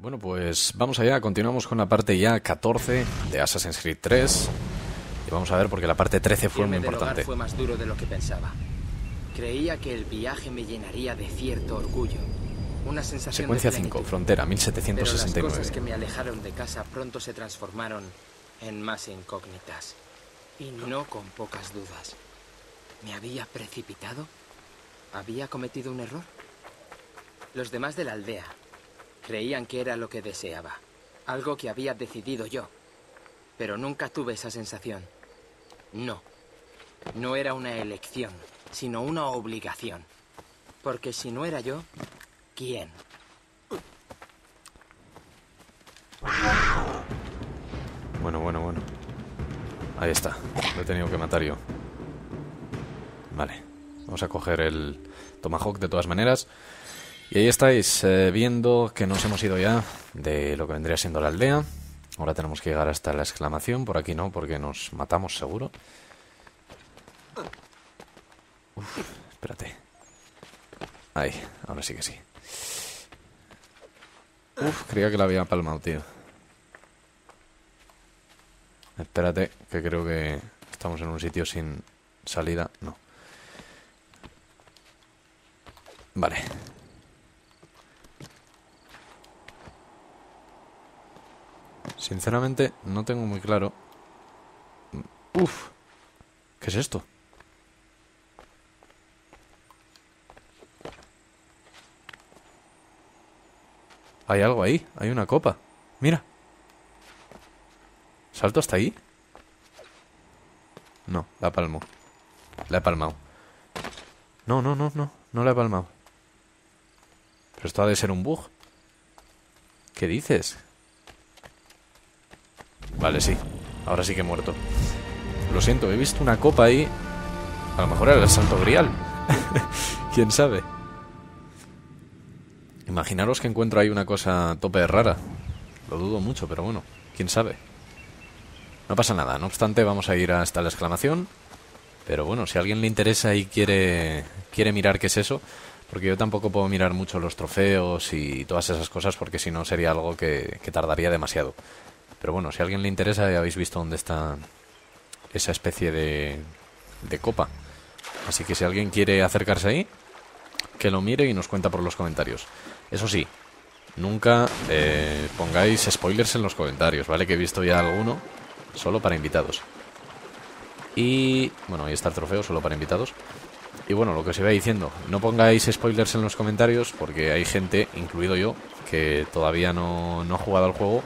Bueno, pues vamos allá, continuamos con la parte ya 14 de Assassin's Creed 3. Y vamos a ver porque la parte 13 fue muy importante. fue más duro de lo que pensaba. Creía que el viaje me llenaría de cierto orgullo. Una sensación Secuencia de 5, plenitud. Frontera, Pero las cosas 1769. que me alejaron de casa pronto se transformaron en más incógnitas. Y no con pocas dudas. ¿Me había precipitado? ¿Había cometido un error? Los demás de la aldea creían que era lo que deseaba. Algo que había decidido yo. Pero nunca tuve esa sensación. No. No era una elección, sino una obligación. Porque si no era yo, ¿quién? Bueno, bueno, bueno. Ahí está. Lo he tenido que matar yo. Vale. Vamos a coger el Tomahawk de todas maneras. Y ahí estáis eh, viendo que nos hemos ido ya de lo que vendría siendo la aldea. Ahora tenemos que llegar hasta la exclamación. Por aquí no, porque nos matamos seguro. Uf, espérate. Ahí, ahora sí que sí. Uf, creía que la había palmado, tío. Espérate, que creo que estamos en un sitio sin salida. No. Vale. Sinceramente, no tengo muy claro. Uf. ¿Qué es esto? Hay algo ahí, hay una copa. Mira. ¿Salto hasta ahí? No, la palmo. La he palmado. No, no, no, no. No la he palmado. Pero esto ha de ser un bug. ¿Qué dices? Vale, sí. Ahora sí que he muerto. Lo siento, he visto una copa ahí. A lo mejor era el Santo Grial. ¿Quién sabe? Imaginaros que encuentro ahí una cosa tope rara. Lo dudo mucho, pero bueno, quién sabe. No pasa nada, no obstante, vamos a ir hasta la exclamación. Pero bueno, si a alguien le interesa y quiere, quiere mirar qué es eso, porque yo tampoco puedo mirar mucho los trofeos y todas esas cosas, porque si no sería algo que, que tardaría demasiado. Pero bueno, si a alguien le interesa, ya habéis visto dónde está esa especie de, de copa. Así que si alguien quiere acercarse ahí, que lo mire y nos cuenta por los comentarios. Eso sí, nunca eh, pongáis spoilers en los comentarios, ¿vale? Que he visto ya alguno, solo para invitados. Y bueno, ahí está el trofeo, solo para invitados. Y bueno, lo que os iba diciendo, no pongáis spoilers en los comentarios porque hay gente, incluido yo, que todavía no, no ha jugado al juego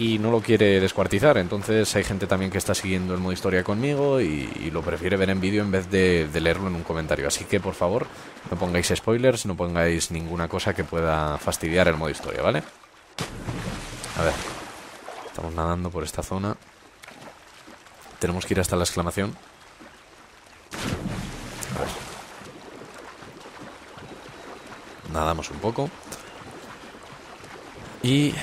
y no lo quiere descuartizar. Entonces hay gente también que está siguiendo el modo historia conmigo y, lo prefiere ver en vídeo en vez de, de leerlo en un comentario. Así que por favor, no pongáis spoilers, no pongáis ninguna cosa que pueda fastidiar el modo historia, ¿vale? A ver, estamos nadando por esta zona. Tenemos que ir hasta la exclamación. A ver. Nadamos un poco. Y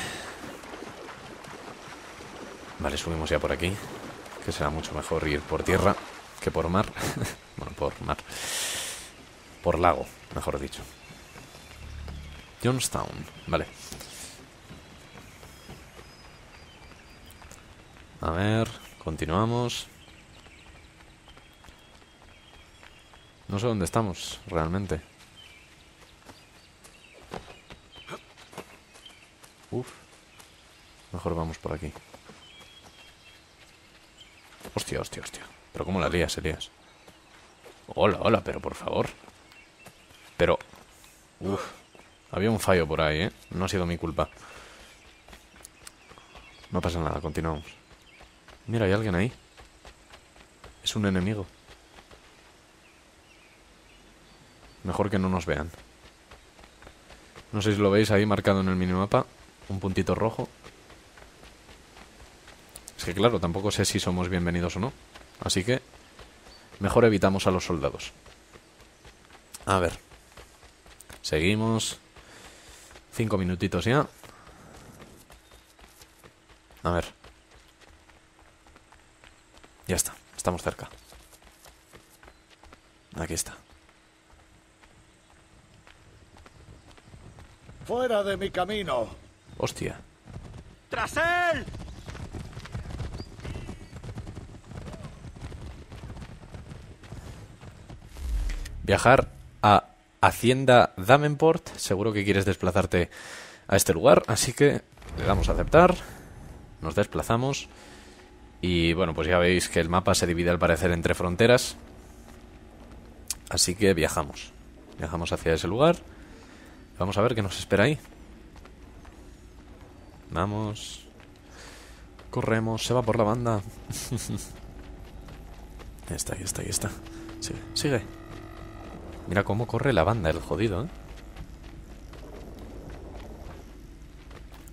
Vale, subimos ya por aquí. Que será mucho mejor ir por tierra que por mar. bueno, por mar. Por lago, mejor dicho. Johnstown, vale. A ver, continuamos. No sé dónde estamos, realmente. Uf. Mejor vamos por aquí. Hostia, hostia, hostia. Pero cómo la lías, Elías. Hola, hola, pero por favor. Pero... Uf. Había un fallo por ahí, ¿eh? No ha sido mi culpa. No pasa nada, continuamos. Mira, hay alguien ahí. Es un enemigo. Mejor que no nos vean. No sé si lo veis ahí marcado en el minimapa. Un puntito rojo. Que claro, tampoco sé si somos bienvenidos o no. Así que mejor evitamos a los soldados. A ver. Seguimos. Cinco minutitos ya. A ver. Ya está, estamos cerca. Aquí está. Fuera de mi camino. Hostia. ¡Tras él! Viajar a Hacienda Davenport. Seguro que quieres desplazarte a este lugar, así que le damos a aceptar. Nos desplazamos. Y bueno, pues ya veis que el mapa se divide al parecer entre fronteras. Así que viajamos. Viajamos hacia ese lugar. Vamos a ver qué nos espera ahí. Vamos. Corremos, se va por la banda. está, ahí está, ahí está. Sigue, sigue. Mira cómo corre la banda, el jodido, ¿eh?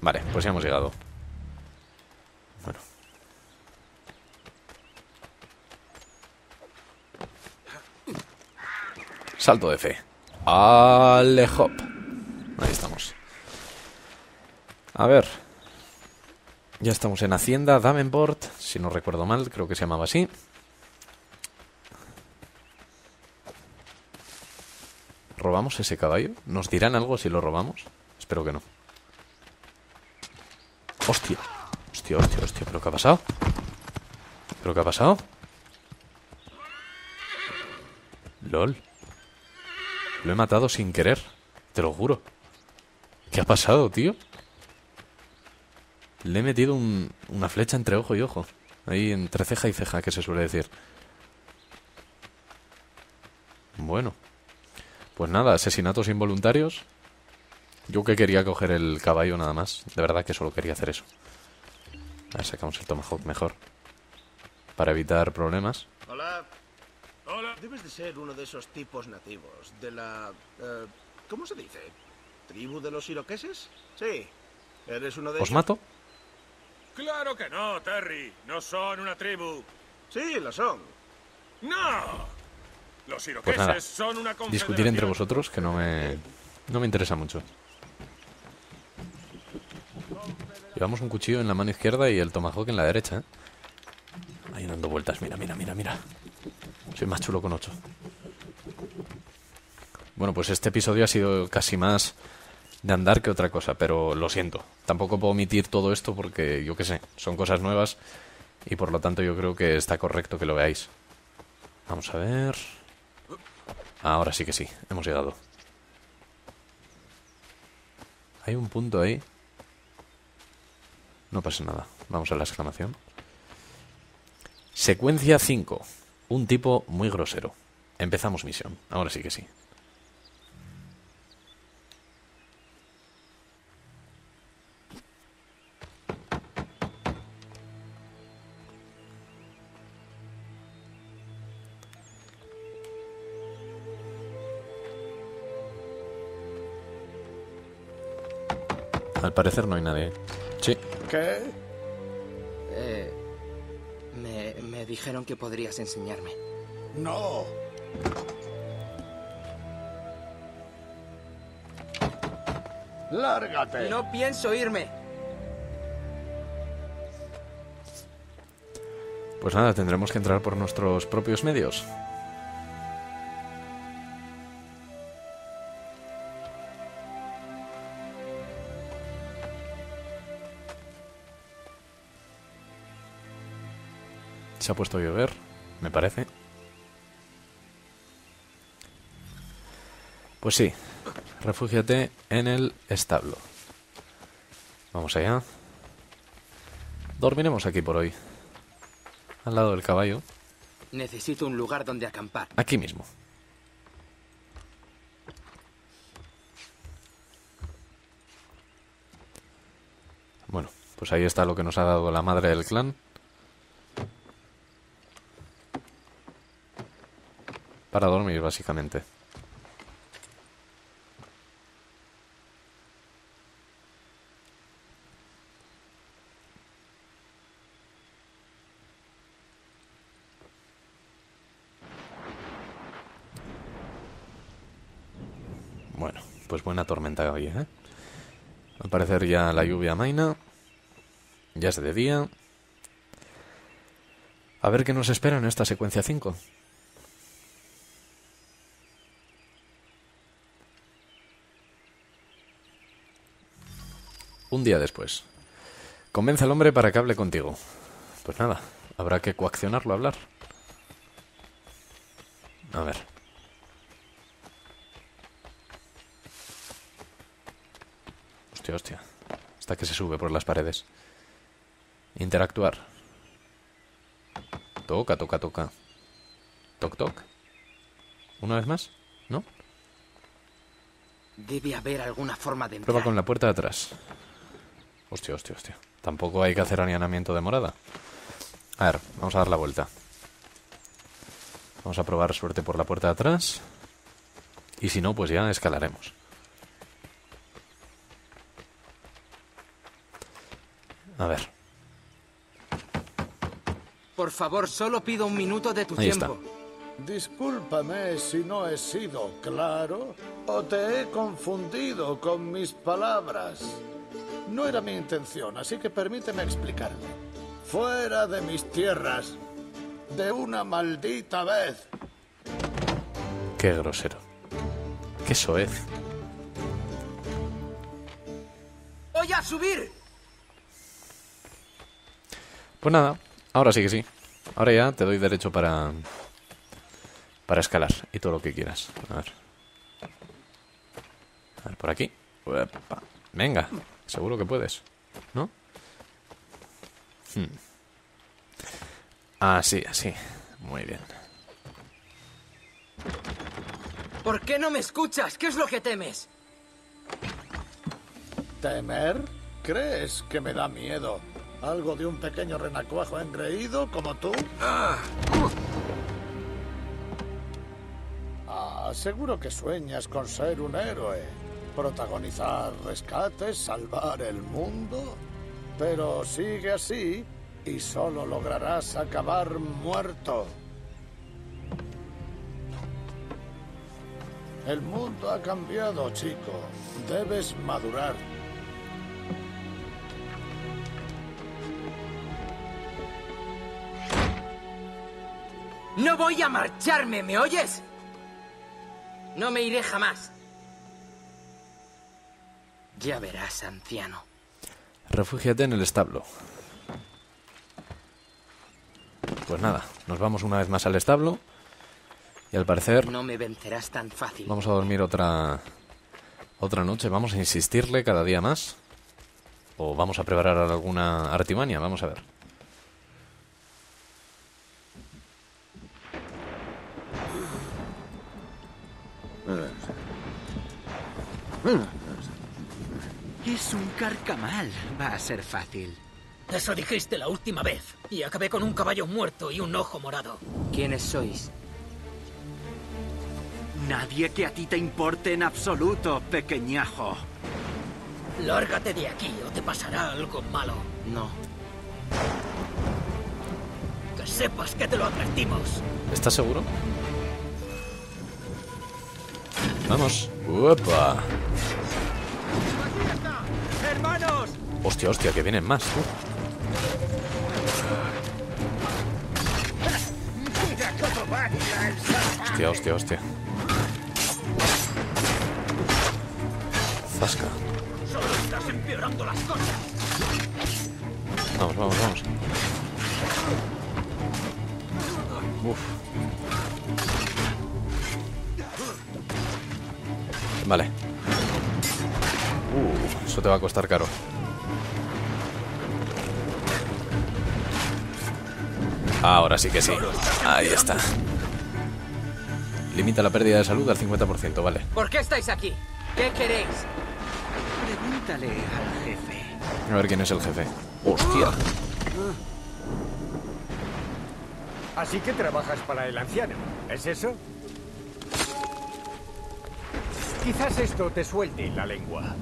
Vale, pues ya hemos llegado. Bueno. Salto de fe. Ale hop. Ahí estamos. A ver. Ya estamos en Hacienda Davenport, si no recuerdo mal, creo que se llamaba así. ¿Robamos ese caballo? ¿Nos dirán algo si lo robamos? Espero que no. Hostia. Hostia, hostia, hostia. ¿Pero qué ha pasado? ¿Pero qué ha pasado? LOL. Lo he matado sin querer. Te lo juro. ¿Qué ha pasado, tío? Le he metido un- una flecha entre ojo y ojo. Ahí entre ceja y ceja, que se suele decir. Bueno. Pues nada, asesinatos involuntarios. Yo que quería coger el caballo nada más. De verdad que solo quería hacer eso. A ver, sacamos el Tomahawk mejor. Para evitar problemas. Hola. Hola. Debes de ser uno de esos tipos nativos. De la... eh, ¿Cómo se dice? ¿Tribu de los iroqueses? Sí. ¿Eres uno de ¿Os ellos? mato? Claro que no, Terry. No son una tribu. Sí, lo son. ¡No! Pues nada. Discutir entre vosotros que no me... No me interesa mucho. Llevamos un cuchillo en la mano izquierda y el tomahawk en la derecha, ¿eh? Ahí dando vueltas. Mira, mira, mira, mira. Soy más chulo con ocho. Bueno, pues este episodio ha sido casi más de andar que otra cosa, pero lo siento. Tampoco puedo omitir todo esto porque, yo qué sé, son cosas nuevas y por lo tanto yo creo que está correcto que lo veáis. Vamos a ver... Ahora sí que sí, hemos llegado. Hay un punto ahí. No pasa nada. Vamos a la exclamación. Secuencia 5. Un tipo muy grosero. Empezamos misión. Ahora sí que sí. Parecer no hay nadie. Sí. ¿Qué? Eh, me, me dijeron que podrías enseñarme. No. Lárgate. No pienso irme. Pues nada, tendremos que entrar por nuestros propios medios. Se ha puesto a llover, me parece. Pues sí, refúgiate en el establo. Vamos allá. Dormiremos aquí por hoy. Al lado del caballo. Necesito un lugar donde acampar. Aquí mismo. Bueno, pues ahí está lo que nos ha dado la madre del clan. Para dormir, básicamente. Bueno, pues buena tormenta hoy, ¿eh? Al parecer ya la lluvia maina. Ya es de día. A ver qué nos espera en esta secuencia 5. Un día después. Convence al hombre para que hable contigo. Pues nada, habrá que coaccionarlo a hablar. A ver. Hostia, hostia. Hasta que se sube por las paredes. Interactuar. Toca, toca, toca. Toc, toc. ¿Una vez más? ¿No? Debe haber alguna forma de entrar. Prueba con la puerta de atrás. Hostia, hostia, hostia. Tampoco hay que hacer allanamiento de morada. A ver, vamos a dar la vuelta. Vamos a probar suerte por la puerta de atrás. Y si no, pues ya escalaremos. A ver, Por favor, solo pido un minuto de tu Ahí está. tiempo. Discúlpame si no he sido claro o te he confundido con mis palabras. No era mi intención, así que permíteme explicarme. Fuera de mis tierras, de una maldita vez. qué grosero. Qué soez. ¡Voy a subir! Pues nada, ahora sí que sí. Ahora ya te doy derecho para. para escalar y todo lo que quieras. A ver. A ver, por aquí. Uepa. Venga, seguro que puedes. ¿No? Hmm. Así, así. Muy bien. ¿Por qué no me escuchas? ¿Qué es lo que temes? ¿Temer? ¿Crees que me da miedo? ¿Algo de un pequeño renacuajo engreído como tú? Ah, seguro que sueñas con ser un héroe, protagonizar rescates, salvar el mundo. Pero sigue así y solo lograrás acabar muerto. El mundo ha cambiado, chico. Debes madurar. ¡No voy a marcharme! ¿Me oyes? No me iré jamás. Ya verás, anciano. Refúgiate en el establo. Pues nada, nos vamos una vez más al establo. Y al parecer No me vencerás tan fácil. vamos a dormir otra otra noche. Vamos a insistirle cada día más. O vamos a preparar alguna artimaña. Vamos a ver. Es un carcamal. Va a ser fácil. Eso dijiste la última vez. Y acabé con un caballo muerto y un ojo morado. ¿Quiénes sois? Nadie que a ti te importe en absoluto, pequeñajo. Lárgate de aquí o te pasará algo malo. No. Que sepas que te lo advertimos. ¿Estás seguro? Vamos. ¡Uepa! ¡Hermanos! Hostia, hostia, que vienen más. tú. Hostia, hostia, hostia. Zasca. Solo estás empeorando las cosas. Vamos, vamos, vamos. Uf. Vale. Uh, eso te va a costar caro. Ahora sí que sí. Ahí está. Limita la pérdida de salud al 50%, vale. ¿Por qué estáis aquí? ¿Qué queréis? Pregúntale al jefe. A ver quién es el jefe. Hostia. Así que trabajas para el anciano, ¿es eso? Quizás esto te suelte la lengua.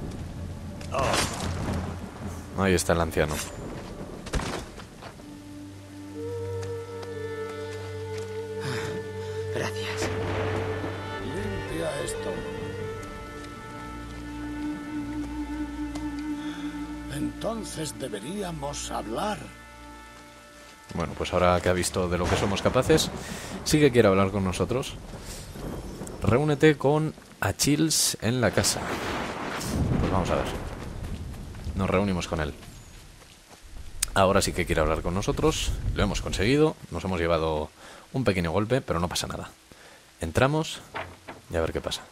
Ahí está el anciano. Gracias. Limpia esto. Entonces deberíamos hablar. Bueno, pues ahora que ha visto de lo que somos capaces, sí que quiere hablar con nosotros. Reúnete con Achilles en la casa. Pues vamos a ver. Nos reunimos con él. Ahora sí que quiere hablar con nosotros. Lo hemos conseguido. Nos hemos llevado un pequeño golpe, pero no pasa nada. Entramos y a ver qué pasa.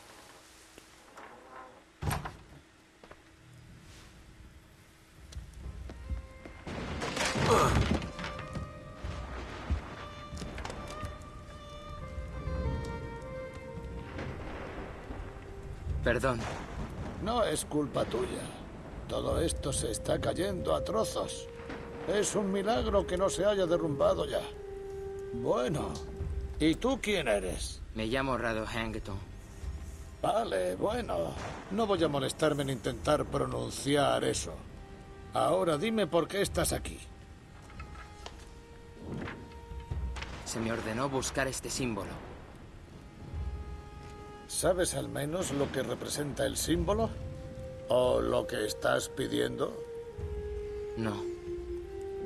Perdón. No es culpa tuya. Todo esto se está cayendo a trozos. Es un milagro que no se haya derrumbado ya. Bueno, ¿y tú quién eres? Me llamo Rado Hangton. Vale, bueno. No voy a molestarme en intentar pronunciar eso. Ahora dime por qué estás aquí. Se me ordenó buscar este símbolo. ¿Sabes al menos lo que representa el símbolo? ¿O lo que estás pidiendo? No.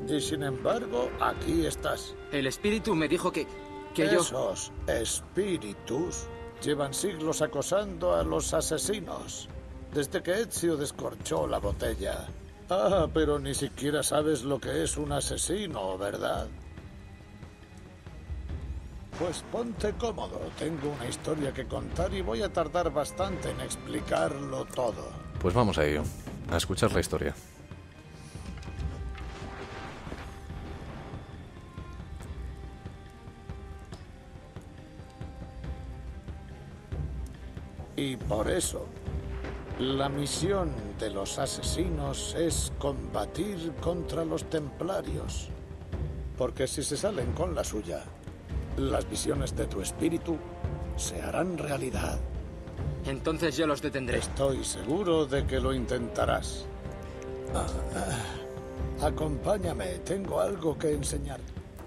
Y sin embargo, aquí estás. El espíritu me dijo que... que yo... Esos espíritus llevan siglos acosando a los asesinos. Desde que Ezio descorchó la botella. Ah, pero ni siquiera sabes lo que es un asesino, ¿verdad? Pues ponte cómodo. Tengo una historia que contar y voy a tardar bastante en explicarlo todo. Pues vamos a ello, a escuchar la historia. Y por eso, la misión de los asesinos es combatir contra los templarios. Porque si se salen con la suya, las visiones de tu espíritu se harán realidad. Entonces yo los detendré. Estoy seguro de que lo intentarás. Ah, ah. Acompáñame, tengo algo que enseñar.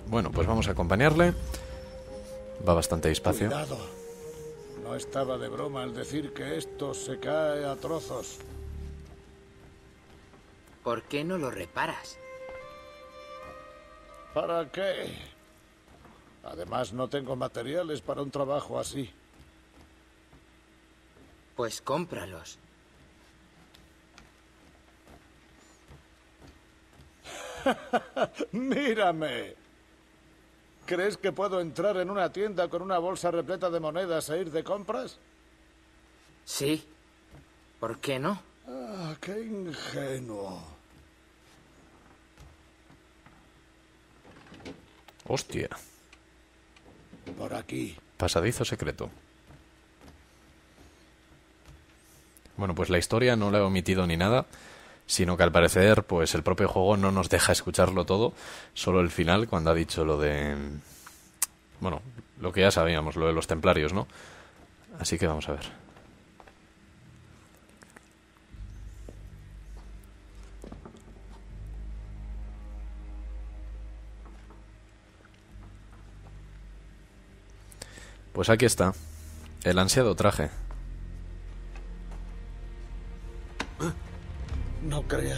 Bueno, pues vamos a acompañarle. Va bastante despacio. Cuidado. No estaba de broma al decir que esto se cae a trozos. ¿Por qué no lo reparas? ¿Para qué? Además, no tengo materiales para un trabajo así. Pues cómpralos. ¡Mírame! ¿Crees que puedo entrar en una tienda con una bolsa repleta de monedas e ir de compras? Sí. ¿Por qué no? Ah, qué ingenuo. Hostia. Por aquí. Pasadizo secreto. Bueno, pues la historia no la he omitido ni nada, sino que al parecer, pues el propio juego no nos deja escucharlo todo, solo el final, cuando ha dicho lo de... Bueno, lo que ya sabíamos, lo de los templarios, ¿no? Así que vamos a ver. Pues aquí está, el ansiado traje.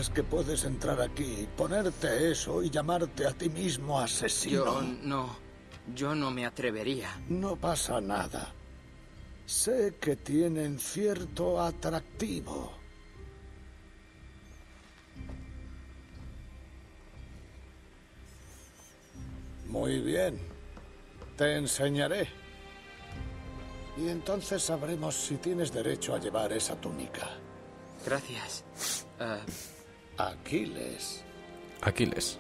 Que puedes entrar aquí, ponerte eso y llamarte a ti mismo asesino. Yo no. Yo no me atrevería. No pasa nada. Sé que tienen cierto atractivo. Muy bien. Te enseñaré. Y entonces sabremos si tienes derecho a llevar esa túnica. Gracias. Ah, Aquiles. Aquiles.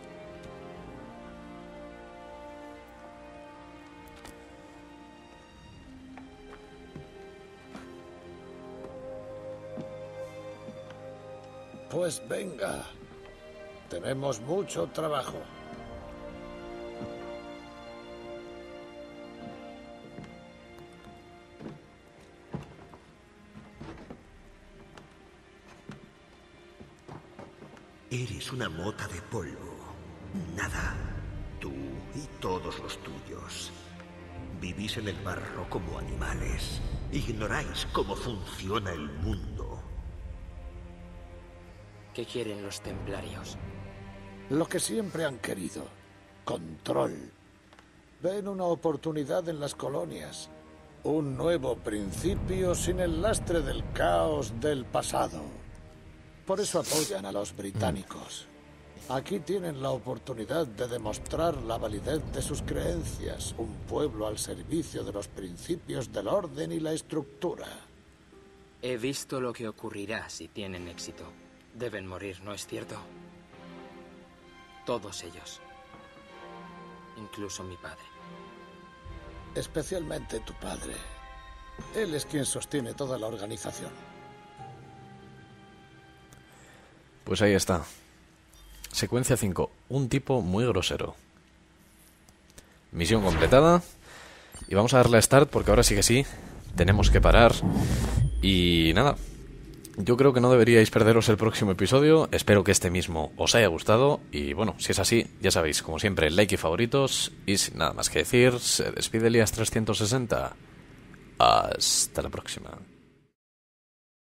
Pues venga. Tenemos mucho trabajo. Una mota de polvo. Nada. Tú y todos los tuyos. Vivís en el barro como animales. Ignoráis cómo funciona el mundo. ¿Qué quieren los templarios? Lo que siempre han querido. Control. Ven una oportunidad en las colonias. Un nuevo principio sin el lastre del caos del pasado. Por eso apoyan a los británicos. Aquí tienen la oportunidad de demostrar la validez de sus creencias, un pueblo al servicio de los principios del orden y la estructura. He visto lo que ocurrirá si tienen éxito. Deben morir, ¿no es cierto? Todos ellos. Incluso mi padre. Especialmente tu padre. Él es quien sostiene toda la organización. Pues ahí está. Secuencia 5. Un tipo muy grosero. Misión completada. Y vamos a darle a start porque ahora sí que sí. Tenemos que parar. Y nada. Yo creo que no deberíais perderos el próximo episodio. Espero que este mismo os haya gustado. Y bueno, si es así, ya sabéis, como siempre, like y favoritos. Y sin nada más que decir, se despide Elías 360. Hasta la próxima.